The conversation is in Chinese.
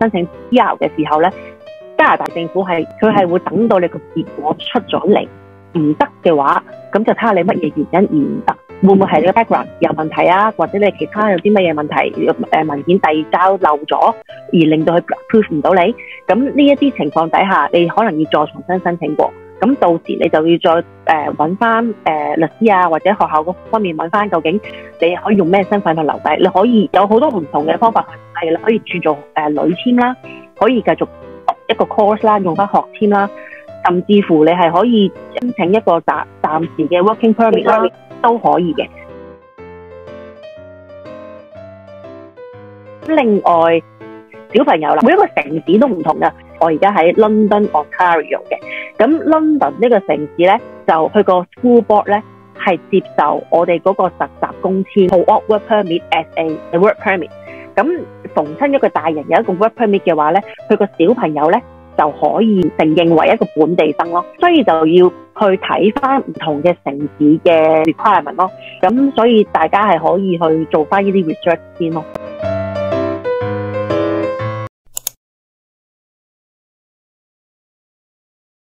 申請 PR 嘅時候咧，加拿大政府係佢係會等到你個結果出咗嚟，唔得嘅話，咁就睇下你乜嘢原因而唔得，會唔會係你嘅 background 有問題啊，或者你其他有啲乜嘢問題，誒文件遞交漏咗，而令到佢 approve 唔到你，咁呢一啲情況底下，你可能要再重新申請過。咁到時你就要再誒揾翻誒律師啊，或者學校嗰方面揾翻，究竟你可以用咩身份去留低？你可以有好多唔同嘅方法去係啦，可以轉做誒旅簽啦，可以繼續讀一個 course 啦，用翻學簽啦，甚至乎你係可以申請一個暫暫時嘅 working permit 啦，都可以嘅。另外，小朋友啦，每一個城市都唔同噶。我而家喺 London Ontario 嘅，咁 London 呢個城市咧，就佢個 school board 咧係接受我哋嗰個實習工簽 work permit as a work permit。咁逢親一個大人有一個 work permit 嘅話咧，佢個小朋友咧就可以承認為一個本地生咯。所以就要去睇翻唔同嘅城市嘅 requirement 咯。咁所以大家係可以去做翻呢啲 research 先咯。